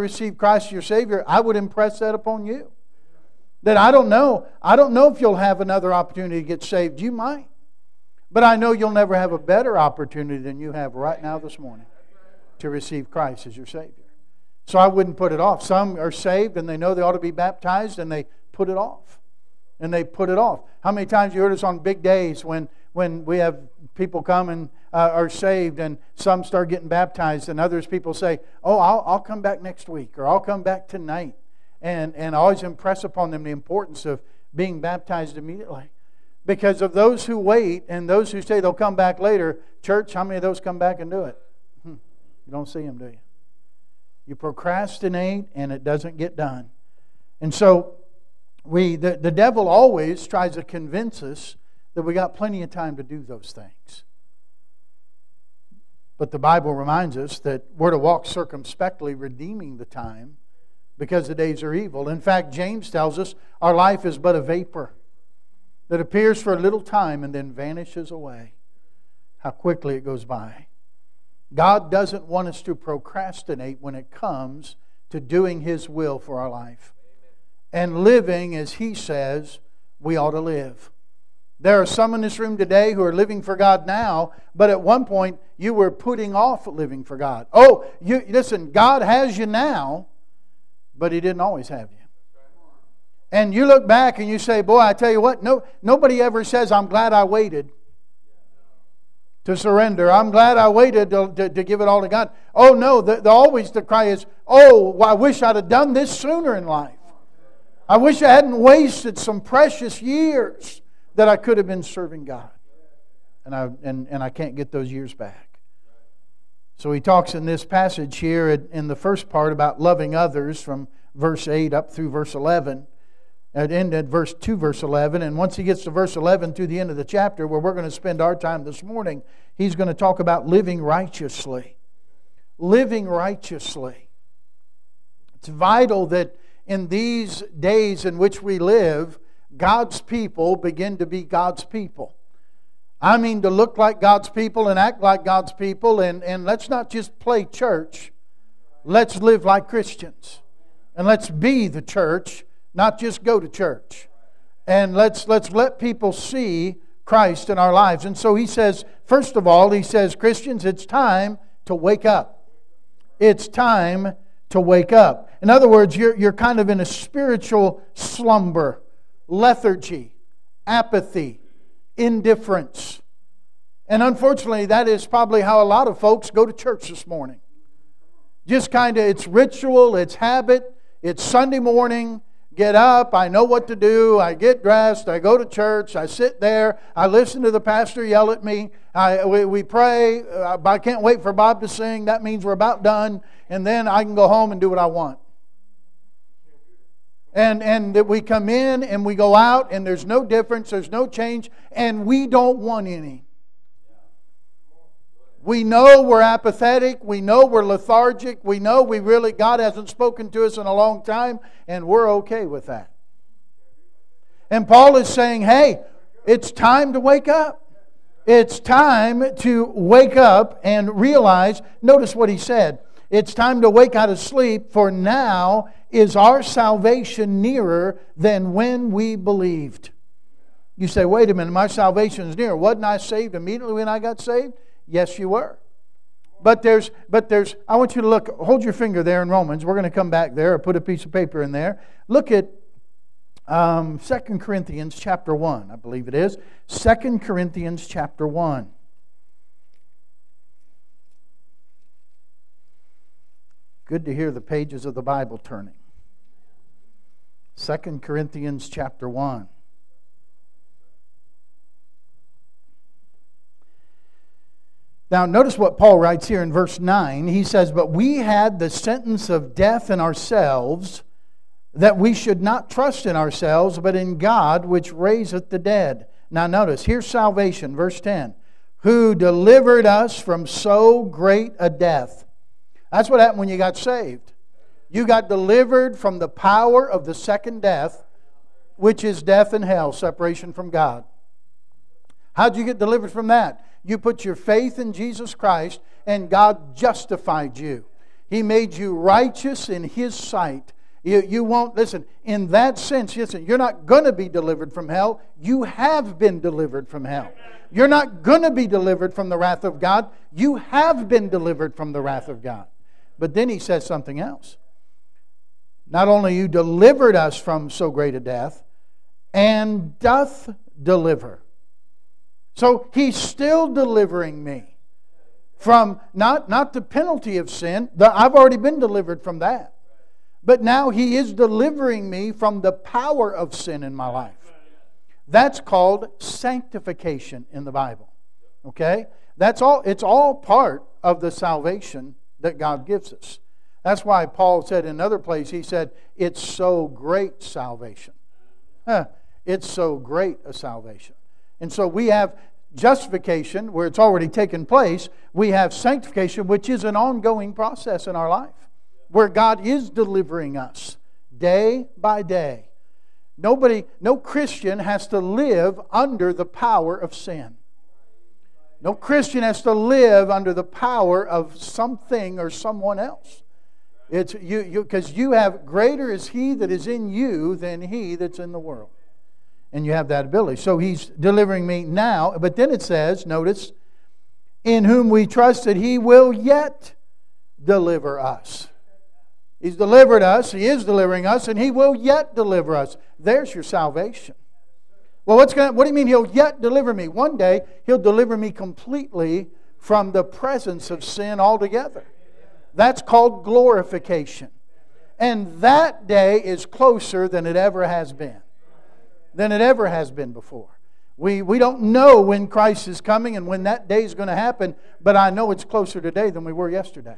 received Christ as your Savior, I would impress that upon you. That I don't know. I don't know if you'll have another opportunity to get saved. You might. But I know you'll never have a better opportunity than you have right now this morning to receive Christ as your Savior. So I wouldn't put it off. Some are saved and they know they ought to be baptized and they put it off. And they put it off. How many times you heard us on big days when, when we have people come and uh, are saved and some start getting baptized and others people say, oh, I'll, I'll come back next week or I'll come back tonight. And, and always impress upon them the importance of being baptized immediately. Because of those who wait and those who say they'll come back later, church, how many of those come back and do it? Hmm. You don't see them, do you? You procrastinate and it doesn't get done. And so we the, the devil always tries to convince us that we got plenty of time to do those things. But the Bible reminds us that we're to walk circumspectly, redeeming the time because the days are evil. In fact, James tells us our life is but a vapor that appears for a little time and then vanishes away. How quickly it goes by. God doesn't want us to procrastinate when it comes to doing His will for our life and living as He says we ought to live. There are some in this room today who are living for God now, but at one point you were putting off living for God. Oh, you listen, God has you now, but He didn't always have you. And you look back and you say, Boy, I tell you what, no, nobody ever says, I'm glad I waited to surrender. I'm glad I waited to, to, to give it all to God. Oh, no, the, the, always the cry is, oh, I wish I'd have done this sooner in life. I wish I hadn't wasted some precious years that I could have been serving God. And I, and, and I can't get those years back. So he talks in this passage here in the first part about loving others from verse 8 up through verse 11 at end at verse 2 verse 11 and once he gets to verse 11 to the end of the chapter where we're going to spend our time this morning he's going to talk about living righteously living righteously it's vital that in these days in which we live god's people begin to be god's people i mean to look like god's people and act like god's people and, and let's not just play church let's live like christians and let's be the church not just go to church. And let's, let's let people see Christ in our lives. And so he says, first of all, he says, Christians, it's time to wake up. It's time to wake up. In other words, you're, you're kind of in a spiritual slumber, lethargy, apathy, indifference. And unfortunately, that is probably how a lot of folks go to church this morning. Just kind of, it's ritual, it's habit, it's Sunday morning, get up, I know what to do, I get dressed, I go to church, I sit there, I listen to the pastor yell at me, I, we, we pray, uh, I can't wait for Bob to sing, that means we're about done, and then I can go home and do what I want. And, and that we come in and we go out and there's no difference, there's no change, and we don't want any. We know we're apathetic. We know we're lethargic. We know we really, God hasn't spoken to us in a long time, and we're okay with that. And Paul is saying, hey, it's time to wake up. It's time to wake up and realize. Notice what he said. It's time to wake out of sleep, for now is our salvation nearer than when we believed. You say, wait a minute, my salvation is near. Wasn't I saved immediately when I got saved? Yes, you were. But there's, but there's, I want you to look, hold your finger there in Romans. We're going to come back there or put a piece of paper in there. Look at um, 2 Corinthians chapter 1, I believe it is. 2 Corinthians chapter 1. Good to hear the pages of the Bible turning. 2 Corinthians chapter 1. Now, notice what Paul writes here in verse 9. He says, But we had the sentence of death in ourselves, that we should not trust in ourselves, but in God, which raiseth the dead. Now, notice, here's salvation, verse 10 who delivered us from so great a death. That's what happened when you got saved. You got delivered from the power of the second death, which is death and hell, separation from God. How'd you get delivered from that? You put your faith in Jesus Christ, and God justified you. He made you righteous in His sight. You, you won't, listen, in that sense, listen, you're not going to be delivered from hell. You have been delivered from hell. You're not going to be delivered from the wrath of God. You have been delivered from the wrath of God. But then he says something else. Not only you delivered us from so great a death, and doth deliver. So he's still delivering me from not, not the penalty of sin. The, I've already been delivered from that. But now he is delivering me from the power of sin in my life. That's called sanctification in the Bible. Okay? That's all it's all part of the salvation that God gives us. That's why Paul said in another place, he said, It's so great salvation. Huh, it's so great a salvation. And so we have justification, where it's already taken place. We have sanctification, which is an ongoing process in our life, where God is delivering us day by day. Nobody, no Christian has to live under the power of sin. No Christian has to live under the power of something or someone else. It's you because you, have greater is he that is in you than he that's in the world. And you have that ability. So he's delivering me now, but then it says, notice, in whom we trust that he will yet deliver us. He's delivered us, He is delivering us, and He will yet deliver us. There's your salvation. Well, what's going what do you mean He'll yet deliver me? One day, He'll deliver me completely from the presence of sin altogether. That's called glorification. And that day is closer than it ever has been, than it ever has been before. We, we don't know when Christ is coming and when that day is going to happen, but I know it's closer today than we were yesterday.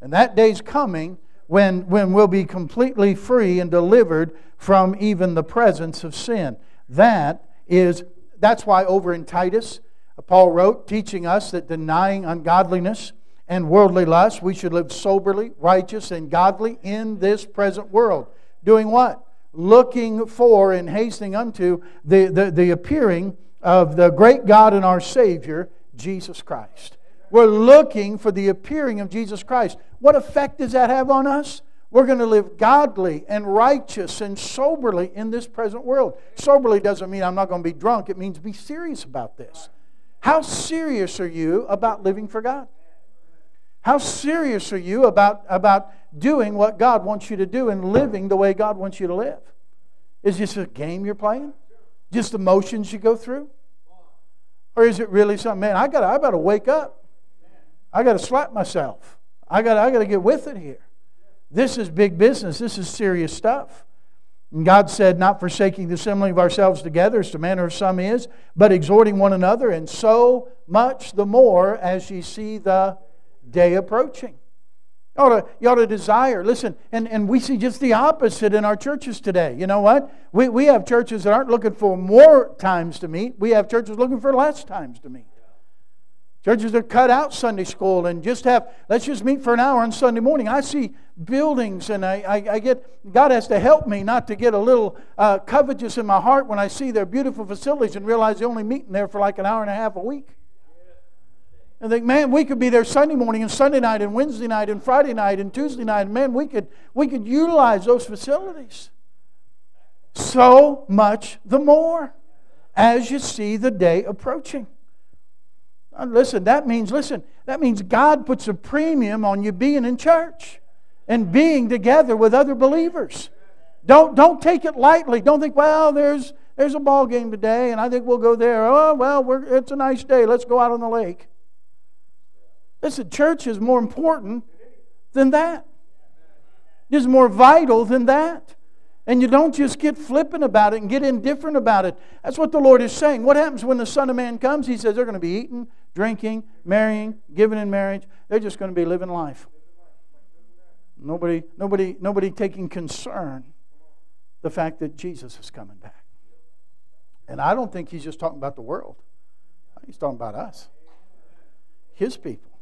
And that day's coming, when, when we'll be completely free and delivered from even the presence of sin. That is, that's why over in Titus, uh, Paul wrote, teaching us that denying ungodliness and worldly lusts, we should live soberly, righteous, and godly in this present world. Doing what? Looking for and hastening unto the, the, the appearing of the great God and our Savior, Jesus Christ. We're looking for the appearing of Jesus Christ. What effect does that have on us? We're going to live godly and righteous and soberly in this present world. Soberly doesn't mean I'm not going to be drunk, it means be serious about this. How serious are you about living for God? How serious are you about, about doing what God wants you to do and living the way God wants you to live? Is this a game you're playing? Just emotions you go through? Or is it really something, man, I got I gotta wake up. I got to slap myself. I got I got to get with it here. This is big business. This is serious stuff. And God said, not forsaking the assembling of ourselves together, as the manner of some is, but exhorting one another, and so much the more as ye see the day approaching. You ought, to, you ought to desire. Listen, and, and we see just the opposite in our churches today. You know what? We, we have churches that aren't looking for more times to meet, we have churches looking for less times to meet. Churches that cut out Sunday school and just have, let's just meet for an hour on Sunday morning. I see buildings and I, I, I get, God has to help me not to get a little uh, covetous in my heart when I see their beautiful facilities and realize they're only meeting there for like an hour and a half a week. And think, man, we could be there Sunday morning and Sunday night and Wednesday night and Friday night and Tuesday night. Man, we could, we could utilize those facilities. So much the more as you see the day approaching. Listen, that means, listen, that means God puts a premium on you being in church and being together with other believers. Don't, don't take it lightly. Don't think, well, there's, there's a ball game today, and I think we'll go there. Oh, well, it's a nice day. Let's go out on the lake. Listen, church is more important than that. It is more vital than that. And you don't just get flippant about it and get indifferent about it. That's what the Lord is saying. What happens when the Son of Man comes? He says they're going to be eating, drinking, marrying, giving in marriage. They're just going to be living life. Nobody, nobody, nobody taking concern the fact that Jesus is coming back. And I don't think he's just talking about the world. He's talking about us. His people.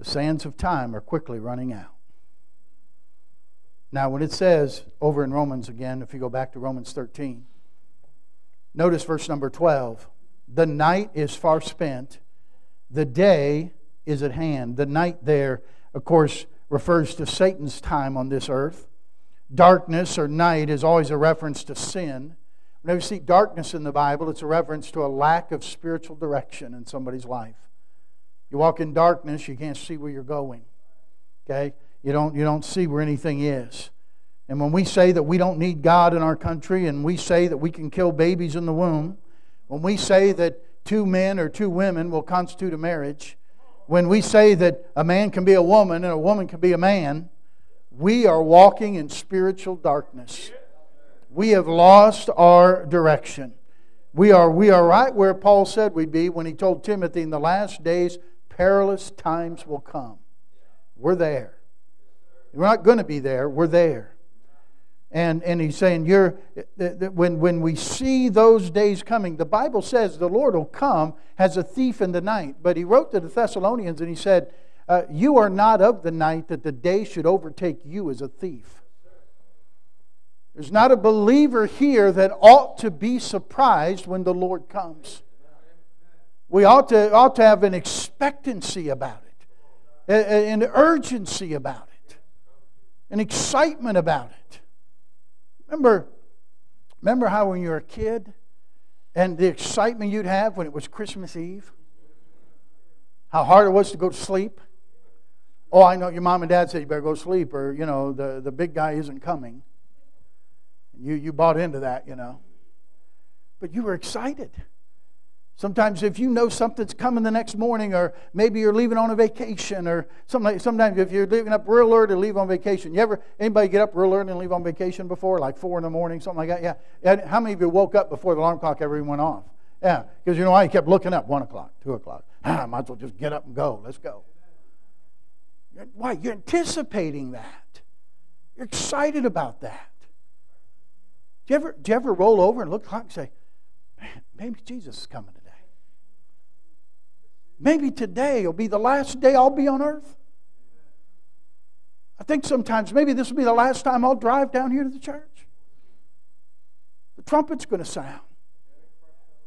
The sands of time are quickly running out. Now, when it says over in Romans again, if you go back to Romans 13, notice verse number 12 the night is far spent, the day is at hand. The night there, of course, refers to Satan's time on this earth. Darkness or night is always a reference to sin. Whenever you see darkness in the Bible, it's a reference to a lack of spiritual direction in somebody's life. You walk in darkness, you can't see where you're going. Okay? You don't, you don't see where anything is. And when we say that we don't need God in our country, and we say that we can kill babies in the womb, when we say that two men or two women will constitute a marriage, when we say that a man can be a woman and a woman can be a man, we are walking in spiritual darkness. We have lost our direction. We are, we are right where Paul said we'd be when he told Timothy, In the last days, perilous times will come. We're there. We're not going to be there, we're there. And, and he's saying, you're, when, when we see those days coming, the Bible says the Lord will come as a thief in the night. But he wrote to the Thessalonians and he said, uh, You are not of the night that the day should overtake you as a thief. There's not a believer here that ought to be surprised when the Lord comes. We ought to, ought to have an expectancy about it, an urgency about it, an excitement about it. Remember, remember how when you were a kid and the excitement you'd have when it was Christmas Eve? How hard it was to go to sleep? Oh, I know your mom and dad said you better go sleep or, you know, the, the big guy isn't coming. You, you bought into that, you know. But you were excited. Sometimes, if you know something's coming the next morning, or maybe you're leaving on a vacation, or something. Like, sometimes, if you're leaving up real early to leave on vacation, you ever anybody get up real early and leave on vacation before, like four in the morning, something like that? Yeah. And How many of you woke up before the alarm clock ever went off? Yeah, because you know why? You kept looking up one o'clock, two o'clock. Ah, might as well just get up and go. Let's go. Why? You're anticipating that. You're excited about that. Do you ever, do you ever roll over and look clock and say, man, maybe Jesus is coming? Maybe today will be the last day I'll be on earth. I think sometimes maybe this will be the last time I'll drive down here to the church. The trumpet's going to sound.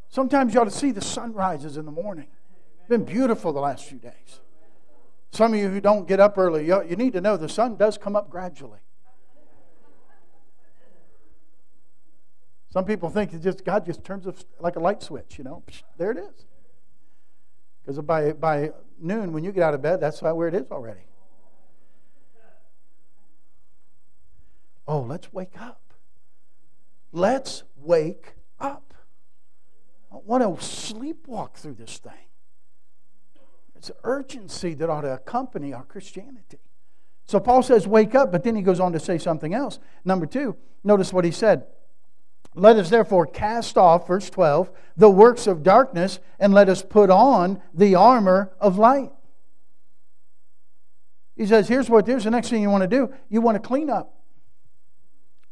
Sometimes you ought to see the sunrises in the morning. It's been beautiful the last few days. Some of you who don't get up early, you need to know the sun does come up gradually. Some people think it's just God just turns like a light switch, you know. There it is. Because by, by noon, when you get out of bed, that's where it is already. Oh, let's wake up. Let's wake up. I want to sleepwalk through this thing. It's an urgency that ought to accompany our Christianity. So Paul says, wake up, but then he goes on to say something else. Number two, notice what he said. Let us therefore cast off, verse 12, the works of darkness, and let us put on the armor of light. He says, here's what here's the next thing you want to do. You want to clean up.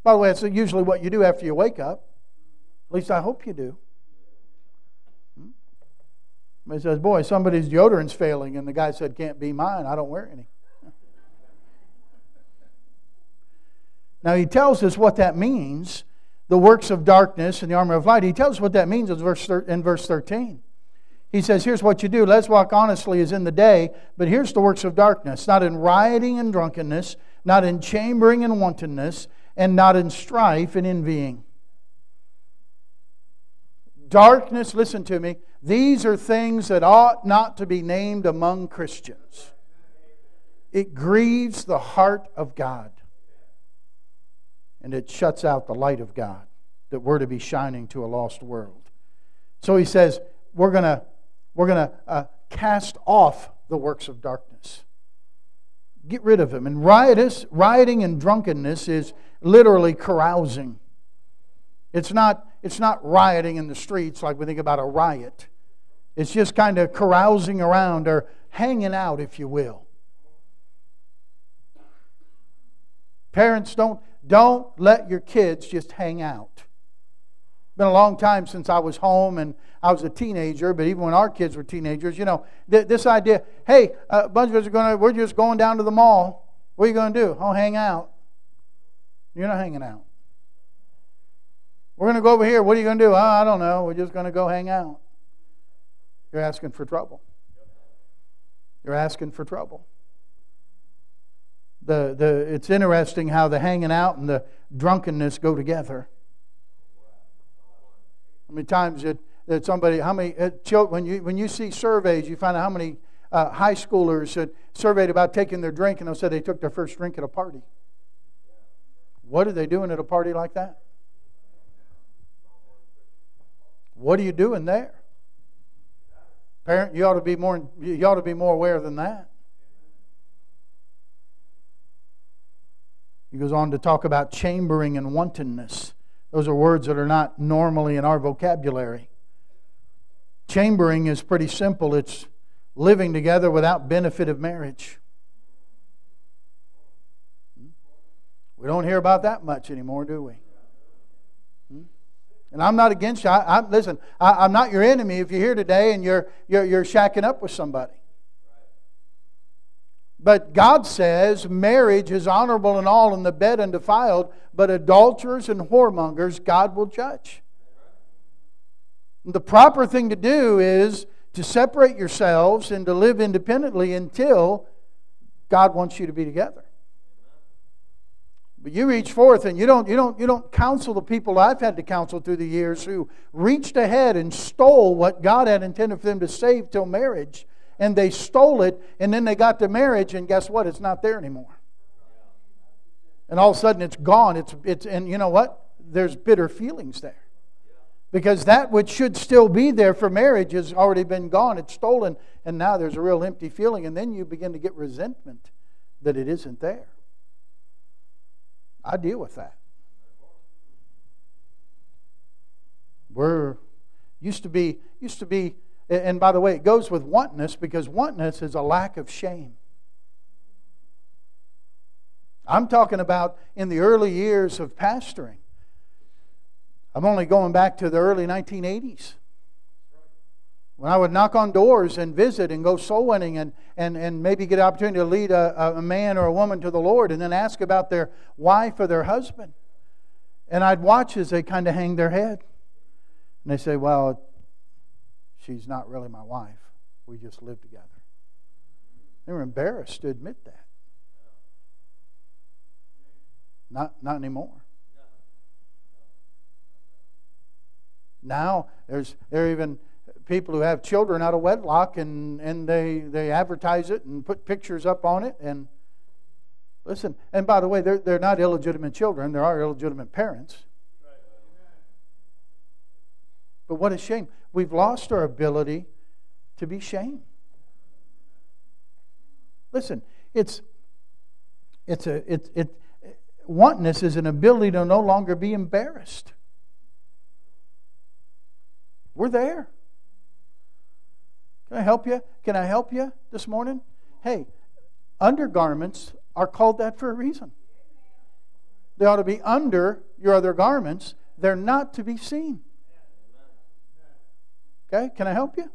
By the way, that's usually what you do after you wake up. At least I hope you do. Hmm? He says, Boy, somebody's deodorant's failing, and the guy said, Can't be mine. I don't wear any. now, he tells us what that means the works of darkness and the armor of light. He tells us what that means in verse, in verse 13. He says, Here's what you do. Let's walk honestly as in the day, but here's the works of darkness not in rioting and drunkenness, not in chambering and wantonness, and not in strife and envying. Darkness, listen to me, these are things that ought not to be named among Christians. It grieves the heart of God and it shuts out the light of God that we're to be shining to a lost world. So he says, we're going to we're going to uh, cast off the works of darkness. Get rid of them. And riotous, rioting and drunkenness is literally carousing. It's not, it's not rioting in the streets like we think about a riot. It's just kind of carousing around or hanging out, if you will. Parents, don't, don't let your kids just hang out. It's been a long time since I was home and I was a teenager, but even when our kids were teenagers, you know, th- this idea, hey, a bunch of us are going to, we're just going down to the mall. What are you going to do? Oh, hang out. You're not hanging out. We're going to go over here. What are you going to do? Oh, I don't know. We're just going to go hang out. You're asking for trouble. You're asking for trouble. The, the, it's interesting how the hanging out and the drunkenness go together. How many times that, that somebody, how many, uh, when, you, when you see surveys, you find out how many uh, high schoolers that surveyed about taking their drink and they said they took their first drink at a party. What are they doing at a party like that? What are you doing there? Parent, you ought to be more you ought to be more aware than that. He goes on to talk about chambering and wantonness. Those are words that are not normally in our vocabulary. Chambering is pretty simple. It's living together without benefit of marriage. We don't hear about that much anymore, do we? And I'm not against you. I, I listen, I, am not your enemy if you're here today and you're, you're, you're shacking up with somebody. But God says marriage is honorable and all in the bed undefiled, but adulterers and whoremongers God will judge. The proper thing to do is to separate yourselves and to live independently until God wants you to be together. But you reach forth and you don't, you, don't, you don't counsel the people I've had to counsel through the years who reached ahead and stole what God had intended for them to save till marriage. And they stole it, and then they got to marriage, and guess what? It's not there anymore. And all of a sudden it's gone. It's, it's, and you know what? There's bitter feelings there. Because that which should still be there for marriage has already been gone. It's stolen, and now there's a real empty feeling, and then you begin to get resentment that it isn't there. I deal with that. We're used to be used to be and by the way it goes with wantonness because wantonness is a lack of shame. I'm talking about in the early years of pastoring. I'm only going back to the early 1980s when I would knock on doors and visit and go soul winning and, and, and maybe get an opportunity to lead a, a man or a woman to the Lord and then ask about their wife or their husband. And I'd watch as they kind of hang their head. And they say, Well, she's not really my wife. We just live together. They were embarrassed to admit that. Not, not anymore. Now, there's, there are even people who have children out of wedlock and, and they, they advertise it and put pictures up on it. And listen, and by the way, they're, they're not illegitimate children, there are illegitimate parents. But what a shame. We've lost our ability to be shamed. Listen, it's it's a it it wantonness is an ability to no longer be embarrassed. We're there. Can I help you? Can I help you this morning? Hey, undergarments are called that for a reason. They ought to be under your other garments. They're not to be seen. Okay, can I help you?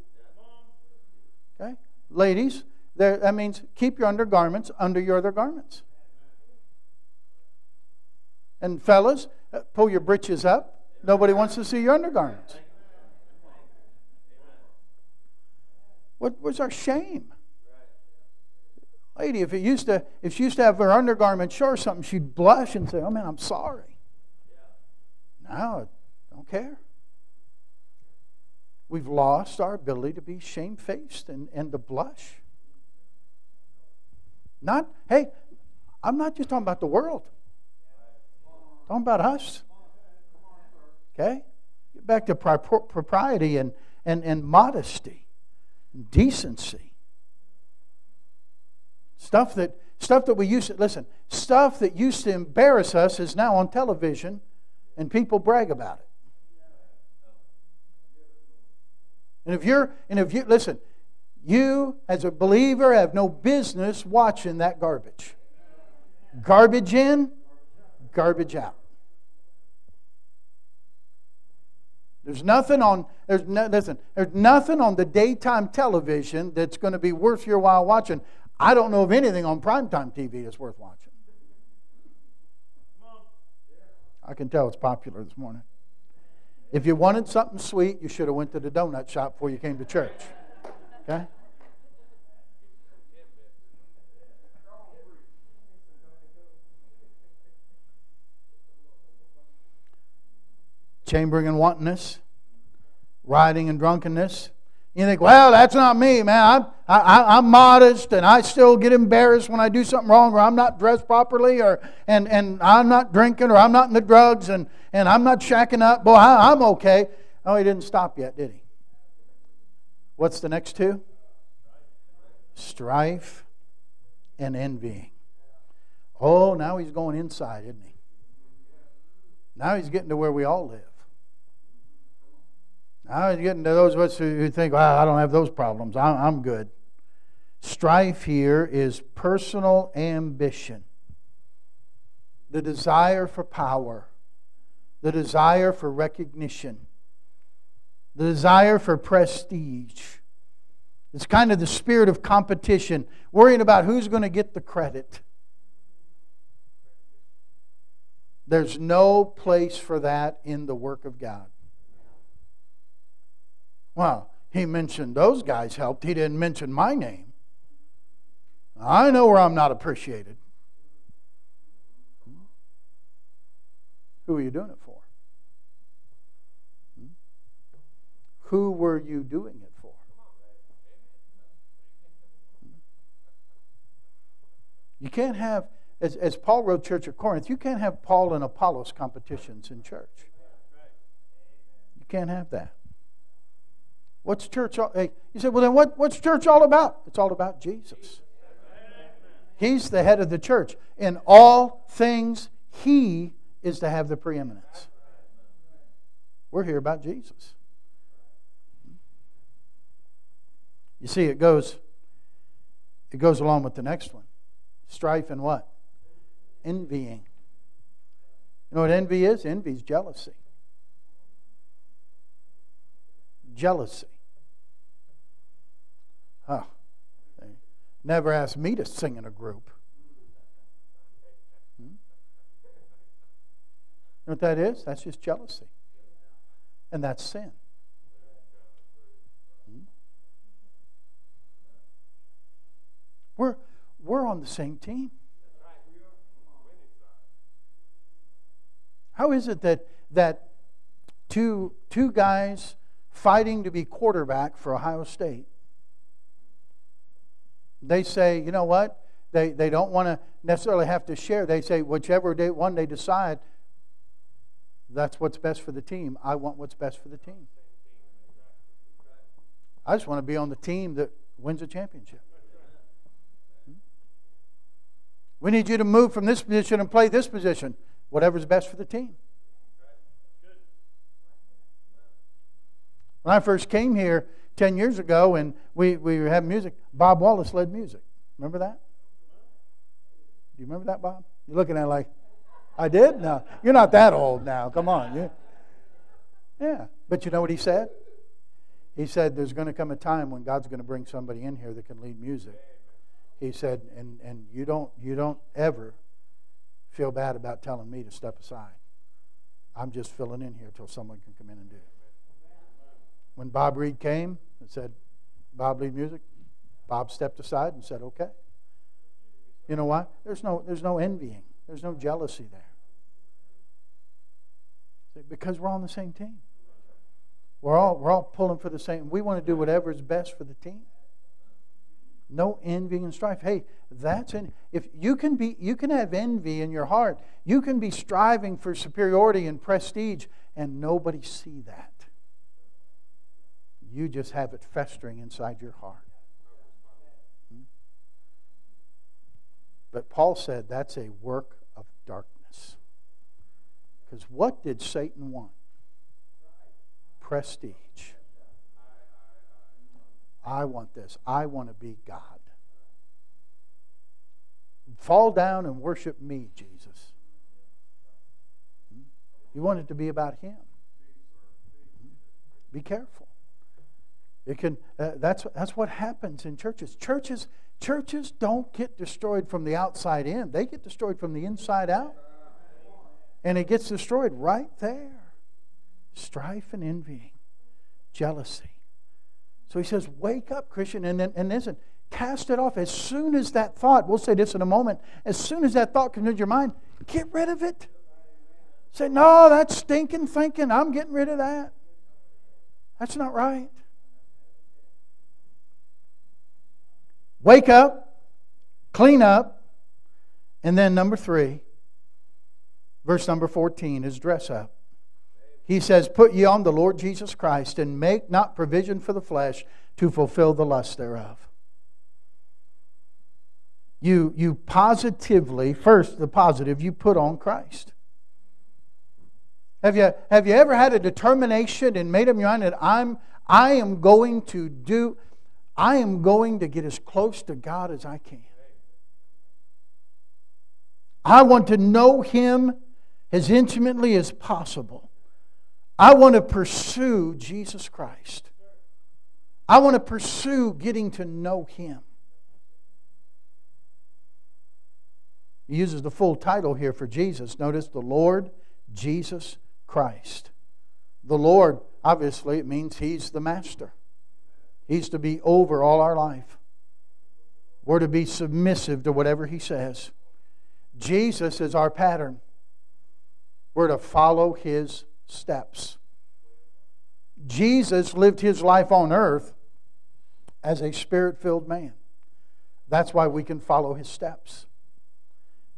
Okay, ladies, that means keep your undergarments under your other garments. And fellas, uh, pull your breeches up. Nobody wants to see your undergarments. What was our shame? Lady, if it used to, if she used to have her undergarment show or something, she'd blush and say, "Oh man, I'm sorry." Now, don't care. We've lost our ability to be shamefaced and, and to blush. Not, hey, I'm not just talking about the world. Talking about us. Okay? Get back to propriety and, and, and modesty decency. Stuff that stuff that we used to listen, stuff that used to embarrass us is now on television and people brag about it. And if you're and if you listen, you as a believer have no business watching that garbage. Garbage in, garbage out. There's nothing on there's no, listen, there's nothing on the daytime television that's going to be worth your while watching. I don't know of anything on primetime TV that's worth watching. I can tell it's popular this morning. If you wanted something sweet, you should have went to the donut shop before you came to church. Okay? Chambering and wantonness, rioting and drunkenness, you think, well, that's not me, man. I'm, I, I'm modest and I still get embarrassed when I do something wrong or I'm not dressed properly or and, and I'm not drinking or I'm not in the drugs and, and I'm not shacking up. Boy, I, I'm okay. Oh, he didn't stop yet, did he? What's the next two? Strife and envying. Oh, now he's going inside, isn't he? Now he's getting to where we all live. Now he's getting to those of us who think, well, I don't have those problems. I'm good. Strife here is personal ambition, the desire for power, the desire for recognition, the desire for prestige. It's kind of the spirit of competition, worrying about who's going to get the credit. There's no place for that in the work of God. Well, he mentioned those guys helped. He didn't mention my name. I know where I'm not appreciated. Who are you doing it for? Who were you doing it for? You can't have as, as Paul wrote Church of Corinth, you can't have Paul and Apollos competitions in church. You can't have that. What's church all, hey, you said, well then what, what's church all about? It's all about Jesus. He's the head of the church. In all things, he is to have the preeminence. We're here about Jesus. You see, it goes, it goes along with the next one. Strife and what? envying. You know what envy is? Envy is jealousy. Jealousy. Huh. They never asked me to sing in a group. Hmm? You know what that is? That's just jealousy. And that's sin. Hmm? We're, we're on the same team. How is it that, that two, two guys fighting to be quarterback for Ohio State, they say, you know what? They, they don't want to necessarily have to share. They say, whichever day, one they decide, that's what's best for the team. I want what's best for the team. I just want to be on the team that wins a championship. Hmm? We need you to move from this position and play this position whatever's best for the team. When I first came here 10 years ago and we, we having music, Bob Wallace led music. Remember that? Do you remember that, Bob? You're looking at it like, I did? No. You're not that old now. Come on. You, yeah. But you know what he said? He said, There's going to come a time when God's going to bring somebody in here that can lead music. He said, and, and you don't you don't ever feel bad about telling me to step aside. I'm just filling in here till someone can come in and do it. When Bob Reed came and said, Bob lead music, Bob stepped aside and said, okay. You know why? There's no, there's no envying. There's no jealousy there. Because we're on the same team. We're all, we're all pulling for the same. We want to do whatever is best for the team. No envy and strife. Hey, that's in, if you can be you can have envy in your heart. You can be striving for superiority and prestige and nobody see that. You just have it festering inside your heart. Hmm? But Paul said that's a work of darkness. Because what did Satan want? Prestige. I want this. I want to be God. Fall down and worship me, Jesus. You want it to be about Him. Be careful. It can. Uh, that's that's what happens in churches. Churches churches don't get destroyed from the outside in. They get destroyed from the inside out. And it gets destroyed right there. Strife and envying, jealousy. So he says, Wake up, Christian, and, then, and listen, cast it off. As soon as that thought, we'll say this in a moment, as soon as that thought comes into your mind, get rid of it. Say, no, that's stinking thinking. I'm getting rid of that. That's not right. Wake up, clean up, and then number three, verse number 14 is dress up. He says, Put ye on the Lord Jesus Christ, and make not provision for the flesh to fulfill the lust thereof. You, you positively, first, the positive, you put on Christ. Have you, have you ever had a determination and made up your mind that I'm, I am going to do, I am going to get as close to God as I can? I want to know Him as intimately as possible. I want to pursue Jesus Christ. I want to pursue getting to know Him. He uses the full title here for Jesus. Notice the Lord Jesus Christ. The Lord, obviously, it means He's the master. He's to be over all our life. We're to be submissive to whatever He says. Jesus is our pattern. We're to follow His steps. Jesus lived His life on earth as a spirit filled man. That's why we can follow His steps.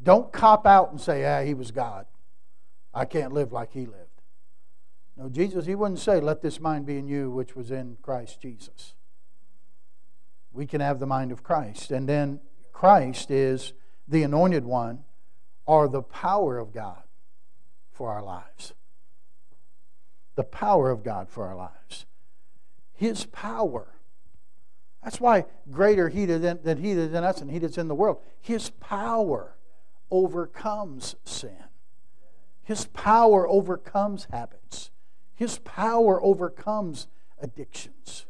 Don't cop out and say, ah, he was God. I can't live like he lived. No, Jesus, he wouldn't say, let this mind be in you, which was in Christ Jesus. We can have the mind of Christ. And then Christ is the anointed one or the power of God for our lives. The power of God for our lives. His power. That's why greater he than, than he in us and he that's in the world. His power overcomes sin. His power overcomes habits. His power overcomes addictions.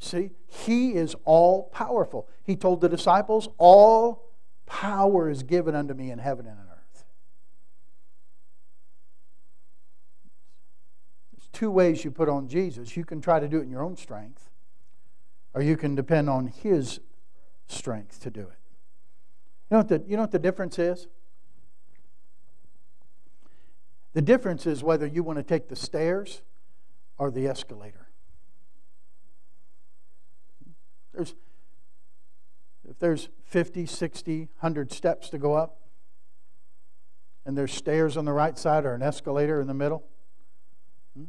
See, He is all powerful. He told the disciples, All power is given unto me in heaven and on earth. There's two ways you put on Jesus. You can try to do it in your own strength, or you can depend on His strength to do it. You know what the, you know what the difference is? The difference is whether you want to take the stairs or the escalator. There's, if there's 50, 60, 100 steps to go up, and there's stairs on the right side or an escalator in the middle, hmm,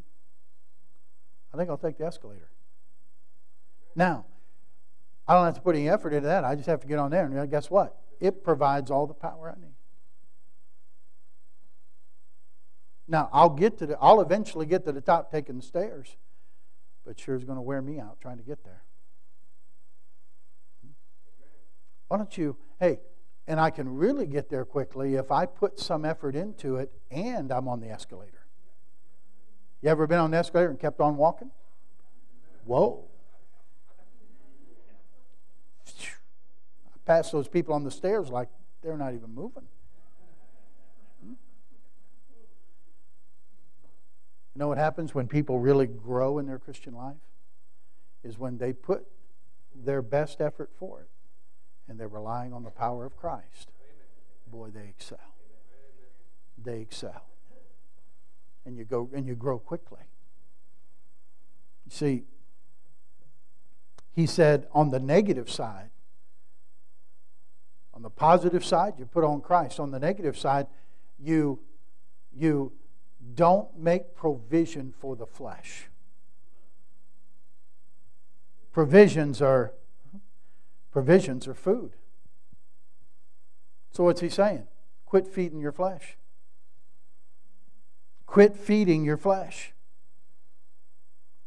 I think I'll take the escalator. Now, I don't have to put any effort into that. I just have to get on there, and guess what? it provides all the power I need. Now, I'll get to the, I'll eventually get to the top taking the stairs, but sure is going to wear me out trying to get there. Why don't you, hey, and I can really get there quickly if I put some effort into it and I'm on the escalator. You ever been on the escalator and kept on walking? Whoa. I pass those people on the stairs like they're not even moving. You know what happens when people really grow in their Christian life? Is when they put their best effort for it and they're relying on the power of Christ. Boy, they excel. They excel. And you go and you grow quickly. You see, he said on the negative side, on the positive side, you put on Christ. On the negative side, you, you don't make provision for the flesh. Provisions are provisions are food. So what's he saying? Quit feeding your flesh. Quit feeding your flesh.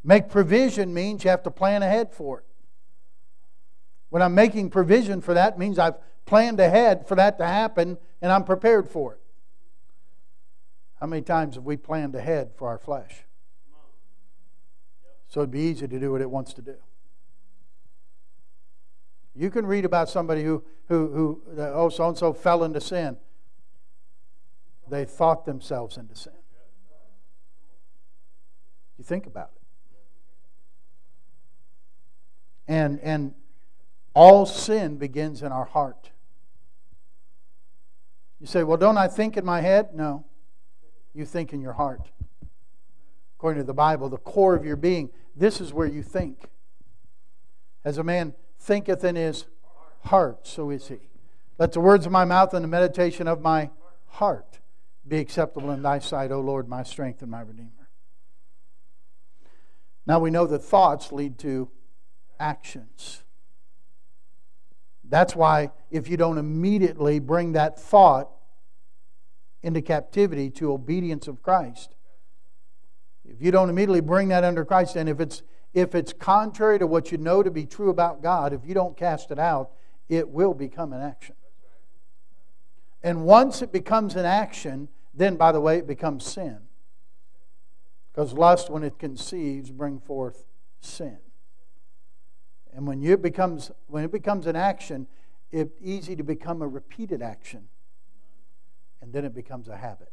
Make provision means you have to plan ahead for it. When I'm making provision for that means I've planned ahead for that to happen and I'm prepared for it. How many times have we planned ahead for our flesh? So it'd be easy to do what it wants to do. You can read about somebody who, who, who oh, so and so fell into sin. They thought themselves into sin. You think about it. And, and all sin begins in our heart. You say, well, don't I think in my head? No. You think in your heart. According to the Bible, the core of your being, this is where you think. As a man thinketh in his heart, so is he. Let the words of my mouth and the meditation of my heart be acceptable in thy sight, O Lord, my strength and my redeemer. Now we know that thoughts lead to actions. That's why if you don't immediately bring that thought into captivity to obedience of Christ, if you don't immediately bring that under Christ, and if it's if it's contrary to what you know to be true about God, if you don't cast it out, it will become an action. And once it becomes an action, then by the way, it becomes sin. Because lust, when it conceives, bring forth sin. And when it becomes when it becomes an action, it's easy to become a repeated action. And then it becomes a habit.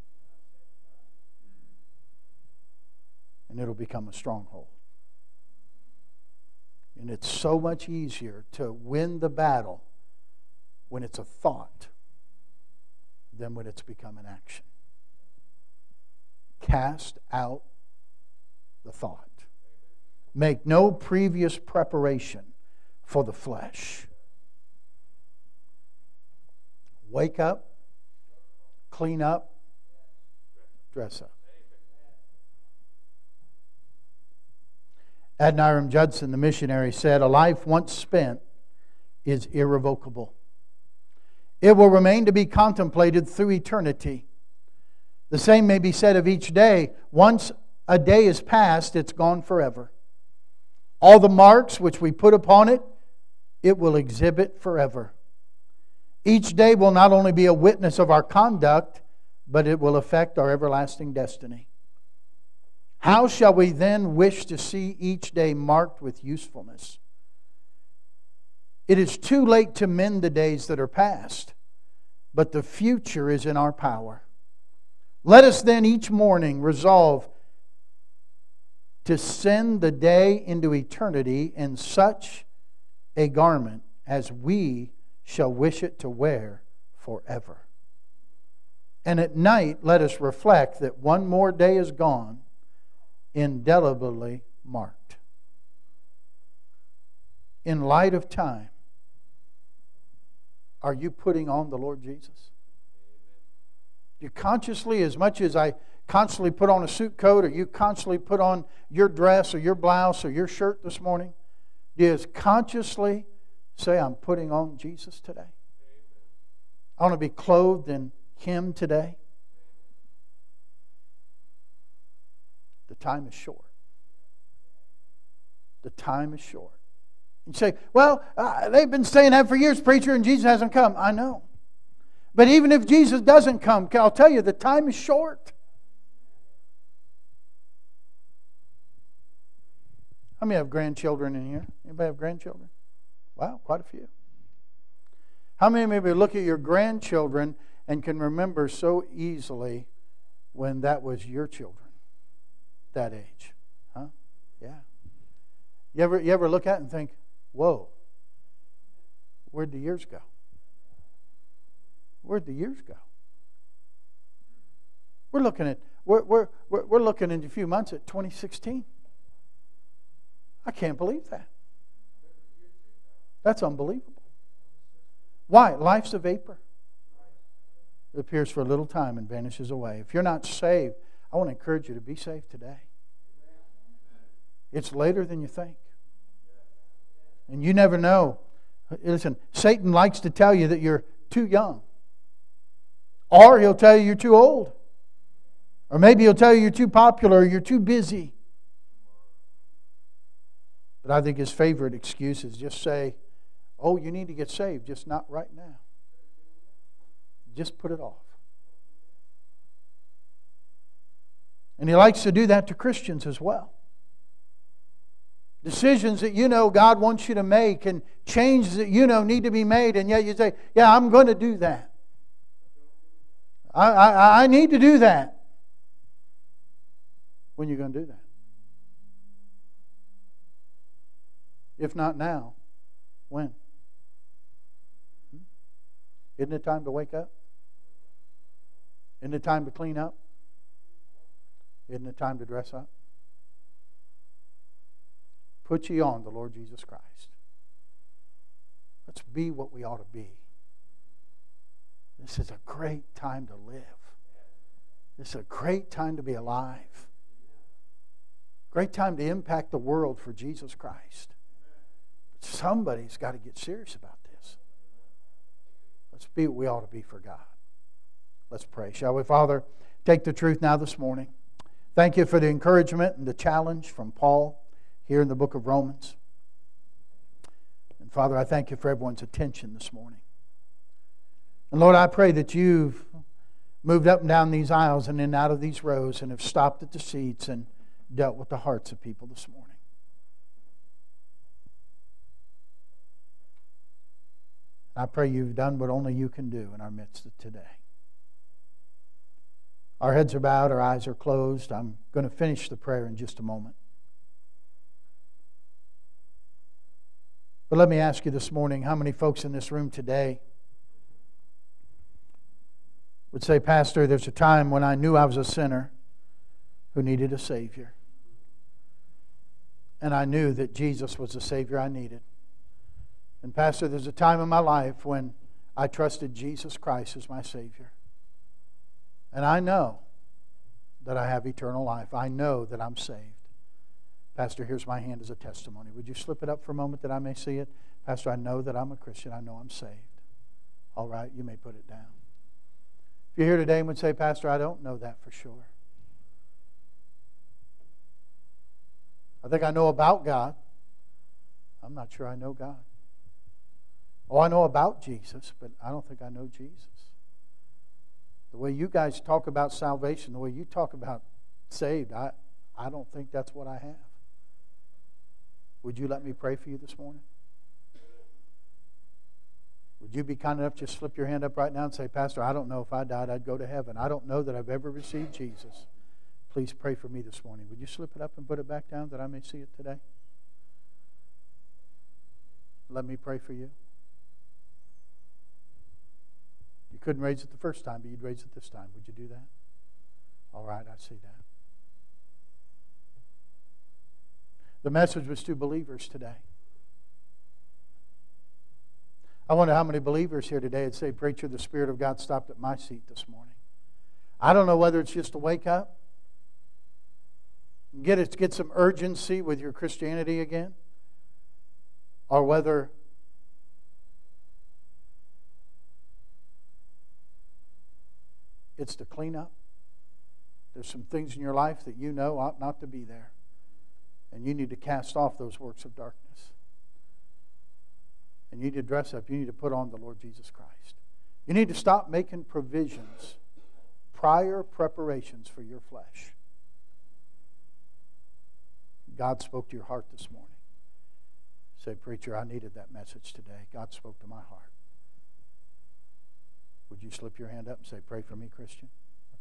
And it'll become a stronghold. And it's so much easier to win the battle when it's a thought than when it's become an action. Cast out the thought. Make no previous preparation for the flesh. Wake up, clean up, dress up. Adoniram Judson, the missionary, said, A life once spent is irrevocable. It will remain to be contemplated through eternity. The same may be said of each day. Once a day is past, it's gone forever. All the marks which we put upon it, it will exhibit forever. Each day will not only be a witness of our conduct, but it will affect our everlasting destiny. How shall we then wish to see each day marked with usefulness? It is too late to mend the days that are past, but the future is in our power. Let us then each morning resolve to send the day into eternity in such a garment as we shall wish it to wear forever. And at night, let us reflect that one more day is gone, indelibly marked. In light of time, are you putting on the Lord Jesus? You consciously, as much as I constantly put on a suit coat or you constantly put on your dress or your blouse or your shirt this morning? Do you consciously say, I'm putting on Jesus today? I want to be clothed in Him today. Time is short. The time is short. You say, well, uh, they've been saying that for years, preacher, and Jesus hasn't come. I know. But even if Jesus doesn't come, I'll tell you, the time is short. How many have grandchildren in here? Anybody have grandchildren? Wow, quite a few. How many maybe look at your grandchildren and can remember so easily when that was your children, that age? Huh? Yeah. You ever, you ever look at it and think, whoa, where'd the years go? Where'd the years go? We're looking at we're, we're, we're looking in a few months at 2016. I can't believe that. That's unbelievable. Why? Life's a vapor. It appears for a little time and vanishes away. If you're not saved, I want to encourage you to be saved today. It's later than you think. And you never know. Listen, Satan likes to tell you that you're too young. Or he'll tell you you're too old. Or maybe he'll tell you you're too popular or you're too busy. But I think his favorite excuse is just say, oh, you need to get saved, just not right now. Just put it off. And he likes to do that to Christians as well. Decisions that you know God wants you to make and changes that you know need to be made, and yet you say, Yeah, I'm going to do that. I, I, I need to do that. When are you going to do that? If not now, when? Hmm? Isn't it time to wake up? Isn't it time to clean up? Isn't it time to dress up? Put ye on the Lord Jesus Christ. Let's be what we ought to be. This is a great time to live. This is a great time to be alive. Great time to impact the world for Jesus Christ. But somebody's got to get serious about this. Let's be what we ought to be for God. Let's pray, shall we? Father, take the truth now this morning. Thank you for the encouragement and the challenge from Paul here in the book of Romans. And Father, I thank you for everyone's attention this morning. And Lord, I pray that you've moved up and down these aisles and in and out of these rows and have stopped at the seats and dealt with the hearts of people this morning. I pray you've done what only you can do in our midst today. Our heads are bowed, our eyes are closed. I'm going to finish the prayer in just a moment. But let me ask you this morning how many folks in this room today would say, Pastor, there's a time when I knew I was a sinner who needed a Savior. And I knew that Jesus was the Savior I needed. And, Pastor, there's a time in my life when I trusted Jesus Christ as my Savior. And I know that I have eternal life. I know that I'm saved. Pastor, here's my hand as a testimony. Would you slip it up for a moment that I may see it? Pastor, I know that I'm a Christian. I know I'm saved. All right, you may put it down. If you're here today and would say, Pastor, I don't know that for sure. I think I know about God. I'm not sure I know God. Oh, I know about Jesus, but I don't think I know Jesus. The way you guys talk about salvation, the way you talk about saved, I, I don't think that's what I have. Would you let me pray for you this morning? Would you be kind enough to slip your hand up right now and say, Pastor, I don't know if I died, I'd go to heaven. I don't know that I've ever received Jesus. Please pray for me this morning. Would you slip it up and put it back down that I may see it today? Let me pray for you. You couldn't raise it the first time, but you'd raise it this time. Would you do that? All right, I see that. The message was to believers today. I wonder how many believers here today would say, Preacher, the Spirit of God stopped at my seat this morning. I don't know whether it's just to wake up, get, it, get some urgency with your Christianity again, or whether it's to clean up. There's some things in your life that you know ought not to be there. And you need to cast off those works of darkness. And you need to dress up. You need to put on the Lord Jesus Christ. You need to stop making provisions, prior preparations for your flesh. God spoke to your heart this morning. Say, Preacher, I needed that message today. God spoke to my heart. Would you slip your hand up and say, Pray for me, Christian?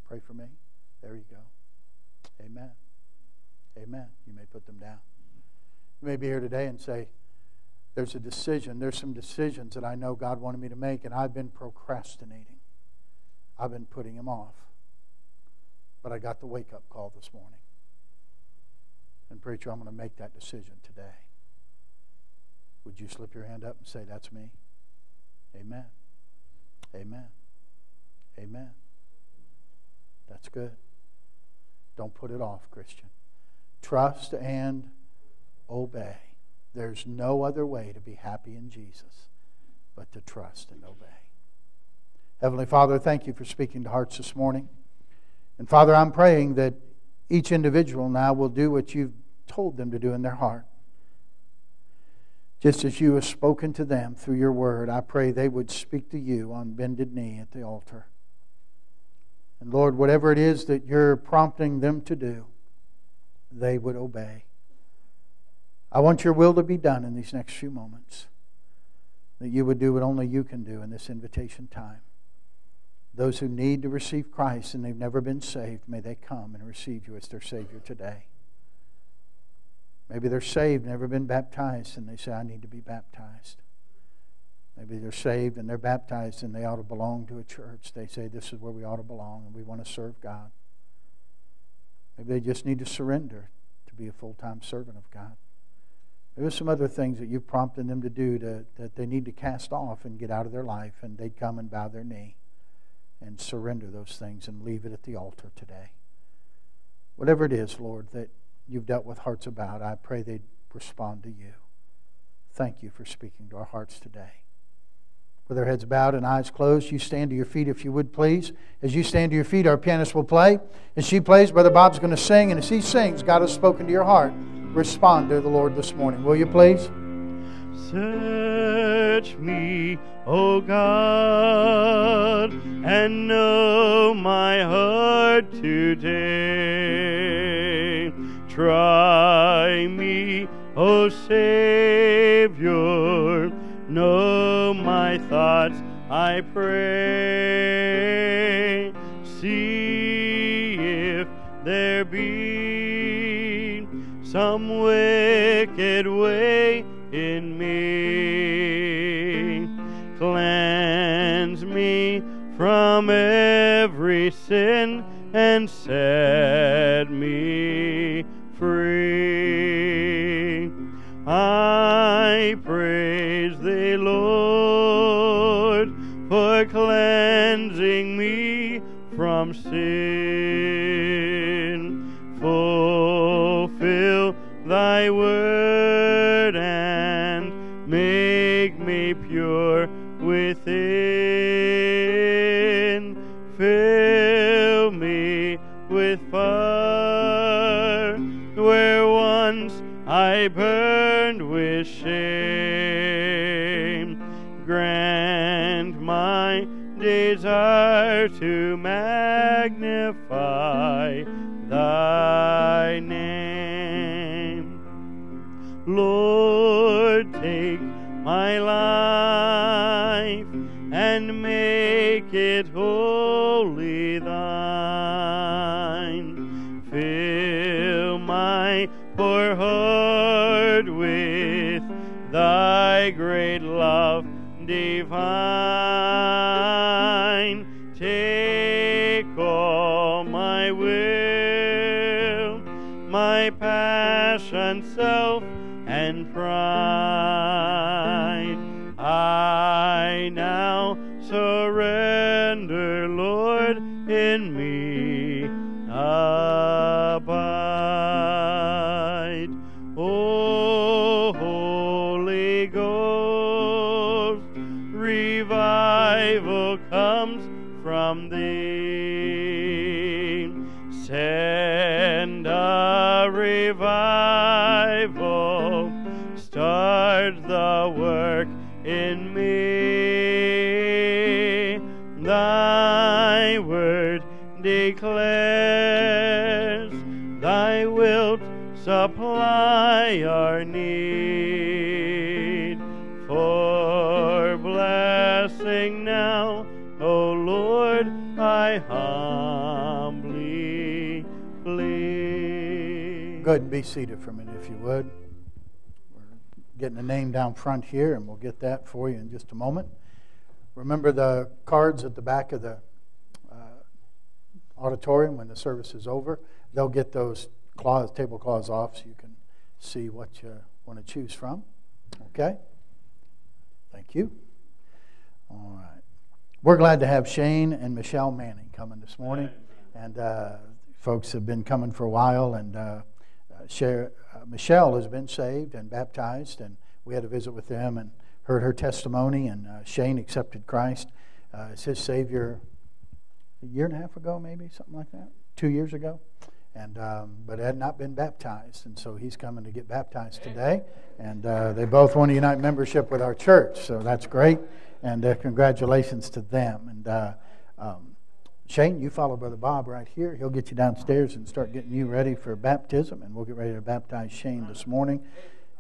Pray for me? There you go. Amen. Amen. You may put them down. You may be here today and say, There's a decision. There's some decisions that I know God wanted me to make, and I've been procrastinating. I've been putting them off. But I got the wake up call this morning. And, preacher, I'm going to make that decision today. Would you slip your hand up and say, That's me? Amen. Amen. Amen. That's good. Don't put it off, Christian. Trust and obey. There's no other way to be happy in Jesus but to trust and obey. Heavenly Father, thank you for speaking to hearts this morning. And Father, I'm praying that each individual now will do what you've told them to do in their heart. Just as you have spoken to them through your word, I pray they would speak to you on bended knee at the altar. And Lord, whatever it is that you're prompting them to do, they would obey. I want your will to be done in these next few moments. That you would do what only you can do in this invitation time. Those who need to receive Christ and they've never been saved, may they come and receive you as their Savior today. Maybe they're saved, never been baptized, and they say, I need to be baptized. Maybe they're saved and they're baptized and they ought to belong to a church. They say this is where we ought to belong and we want to serve God. Maybe they just need to surrender to be a full time servant of God. Maybe there's some other things that you've prompted them to do to, that they need to cast off and get out of their life, and they'd come and bow their knee and surrender those things and leave it at the altar today. Whatever it is, Lord, that you've dealt with hearts about, I pray they'd respond to you. Thank you for speaking to our hearts today. With their heads bowed and eyes closed, you stand to your feet if you would, please. As you stand to your feet, our pianist will play. As she plays, Brother Bob's going to sing, and as he sings, God has spoken to your heart. Respond to the Lord this morning, will you please? Search me, O God, and know my heart today. Try me, O Savior, know my thoughts, I pray. See if there be some wicked to me. Supply our need. For blessing now, O Lord, I humbly plead. Go ahead and be seated for a minute, if you would. We're getting a name down front here, and we'll get that for you in just a moment. Remember the cards at the back of the uh, auditorium when the service is over. They'll get those claws, tablecloths off so you see what you want to choose from. Okay? Thank you. All right. We're glad to have Shane and Michelle Manning coming this morning. And uh, folks have been coming for a while, and uh, uh, share, uh, Michelle has been saved and baptized, and we had a visit with them and heard her testimony. And uh, Shane accepted Christ uh, as his Savior a year and a half ago, maybe something like that, two years ago. And um, but had not been baptized, and so he's coming to get baptized today. And uh, they both want to unite membership with our church, so that's great. And uh, congratulations to them. And uh, um, Shane, you follow Brother Bob right here. He'll get you downstairs and start getting you ready for baptism, and we'll get ready to baptize Shane this morning.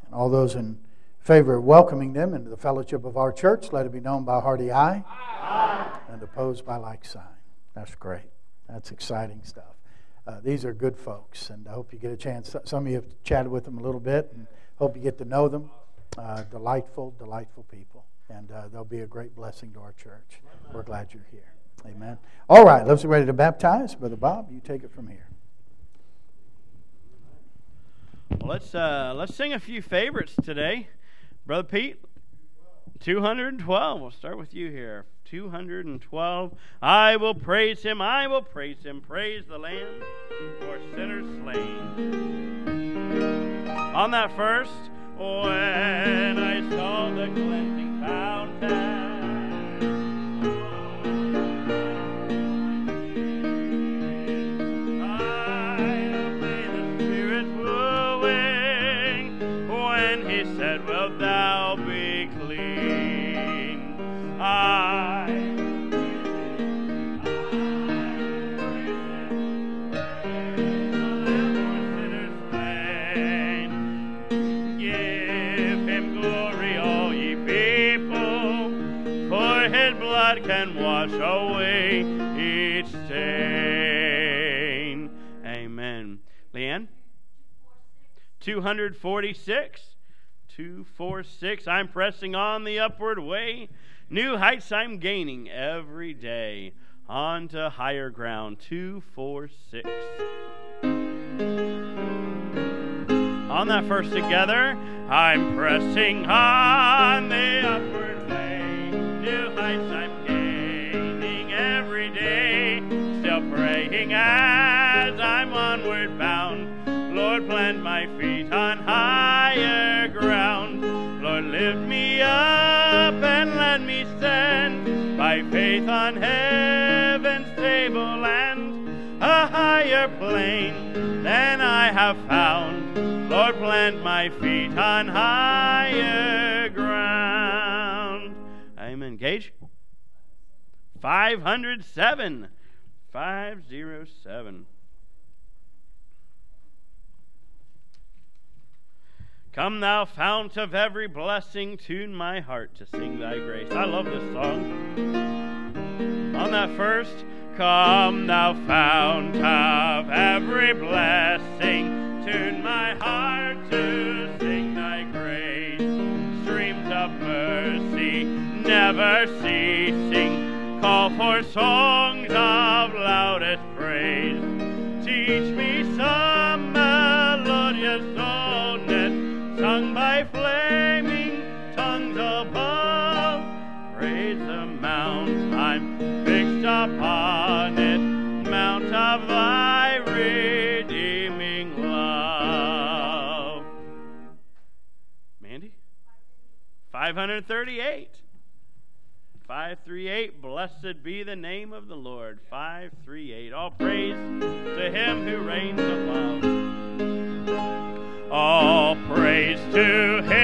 And all those in favor of welcoming them into the fellowship of our church, let it be known by a hearty aye, aye. and opposed by like sign. That's great. That's exciting stuff. Uh, these are good folks, and I hope you get a chance. Some of you have chatted with them a little bit, and hope you get to know them. Uh, delightful, delightful people. and uh, they'll be a great blessing to our church. We're glad you're here. Amen. All right, let's get ready to baptize. Brother Bob, you take it from here. Well, let's uh, let's sing a few favorites today, Brother Pete. 212. We'll start with you here. 212. I will praise him, I will praise him, praise the Lamb for sinners slain. On that first, when I saw the cleansing fountain. Can wash away each stain. Amen. Leanne? 246. 246. I'm pressing on the upward way. New heights I'm gaining every day. On to higher ground. 246. On that first together, I'm pressing on the upward by faith on heaven's tableland, a higher plane than I have found. Lord, plant my feet on higher ground. Amen. Gage? 507. 507. Come, thou fount of every blessing, tune my heart to sing thy grace. I love this song. On that first, come, thou fount of every blessing, tune my heart to sing thy grace. Streams of mercy, never ceasing call for songs of loudest praise. Teach me some by flaming tongues above. Praise the mount I'm fixed upon it, mount of thy redeeming love. Mandy? 538. 538, blessed be the name of the Lord. 538, all praise to him who reigns above. All praise to him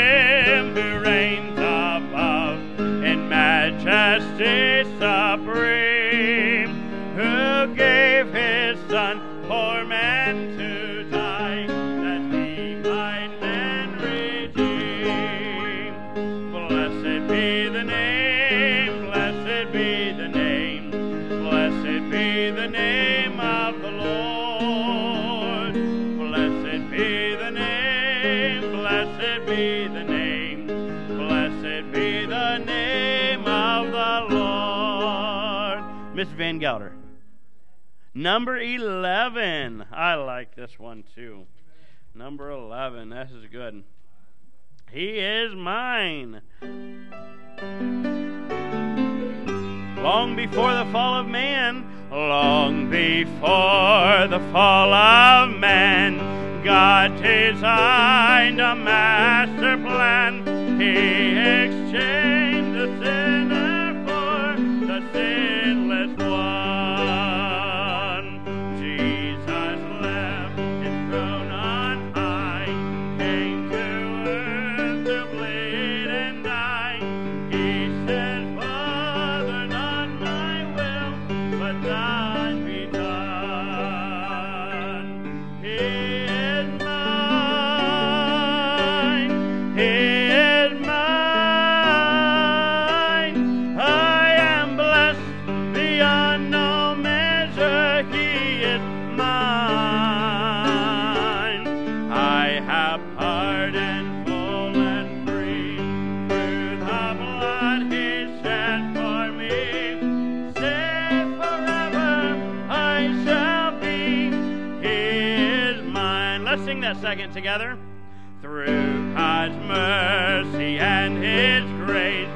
Van Gelder. Number 11. I like this one too. Number 11. This is good. He is mine. Long before the fall of man, long before the fall of man, God designed a master plan. He exchanged that second together. Through God's mercy and His grace.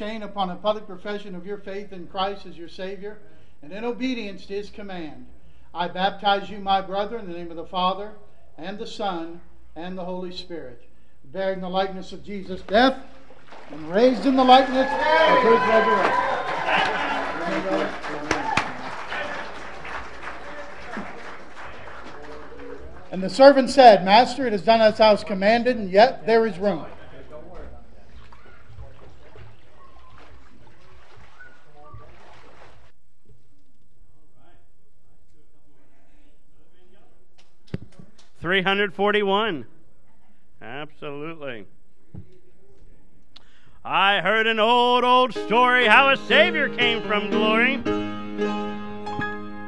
Shane, upon a public profession of your faith in Christ as your Savior, and in obedience to His command, I baptize you, my brother, in the name of the Father, and the Son, and the Holy Spirit, bearing the likeness of Jesus' death, and raised in the likeness of His resurrection. And the servant said, Master, it is done as thou hast commanded, and yet there is room. Three hundred forty-one. Absolutely. I heard an old, old story how a Savior came from glory.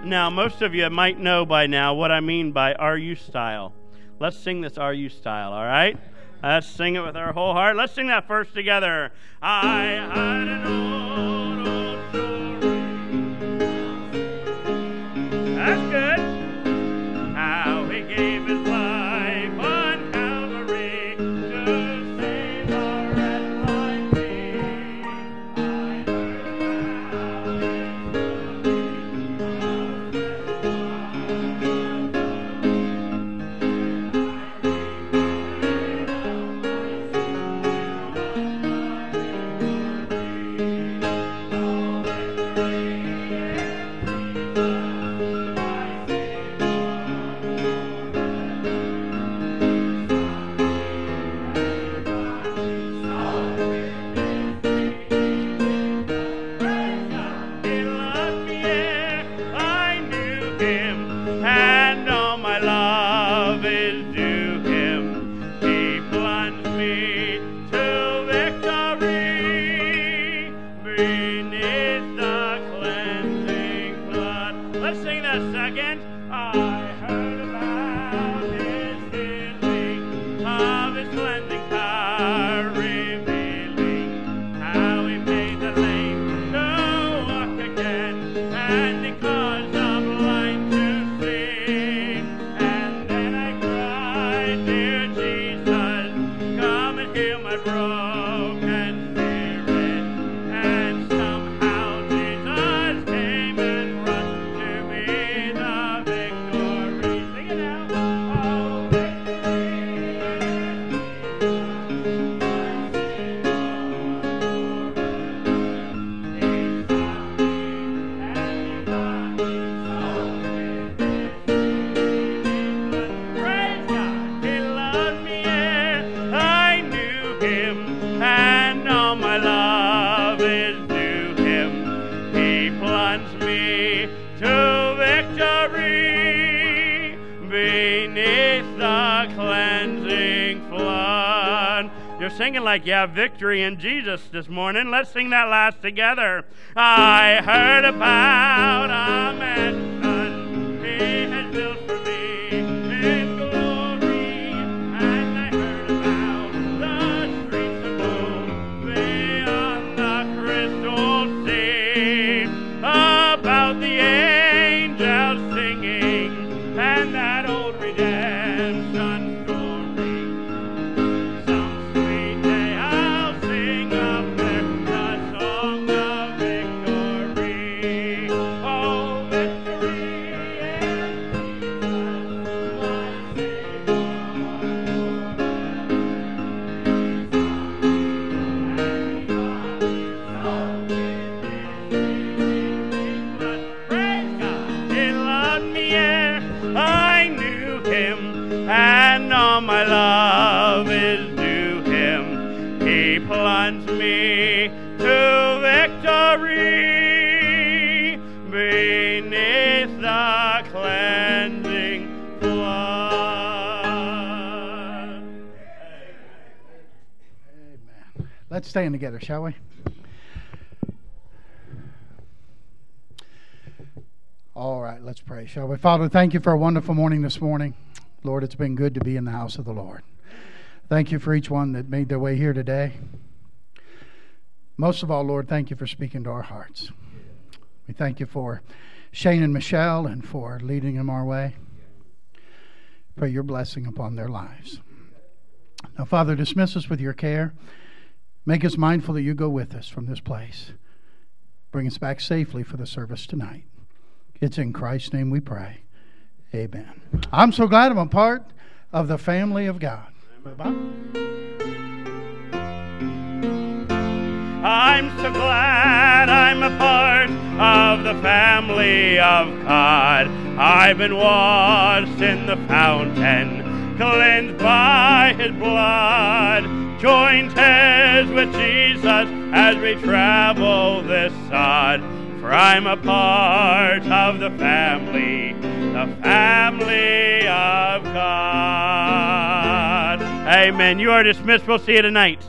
Now, most of you might know by now what I mean by You style. Let's sing this You style, all right? Let's sing it with our whole heart. Let's sing that first together. I heard an old. That's good. Like you have victory in Jesus this morning. Let's sing that last together. I heard about a mansion together, shall we? All right, let's pray, shall we? Father, thank you for a wonderful morning this morning. Lord, it's been good to be in the house of the Lord. Thank you for each one that made their way here today. Most of all, Lord, thank you for speaking to our hearts. We thank you for Shane and Michelle and for leading them our way. Pray your blessing upon their lives. Now, Father, dismiss us with your care. Make us mindful that you go with us from this place. Bring us back safely for the service tonight. It's in Christ's name we pray. Amen. I'm so glad I'm a part of the family of God. I'm so glad I'm a part of the family of God. I've been washed in the fountain, cleansed by his blood, joined hands with Jesus as we travel this sod. For I'm a part of the family, the family of God. Amen. You are dismissed. We'll see you tonight.